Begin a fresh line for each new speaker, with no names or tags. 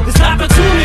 This opportunity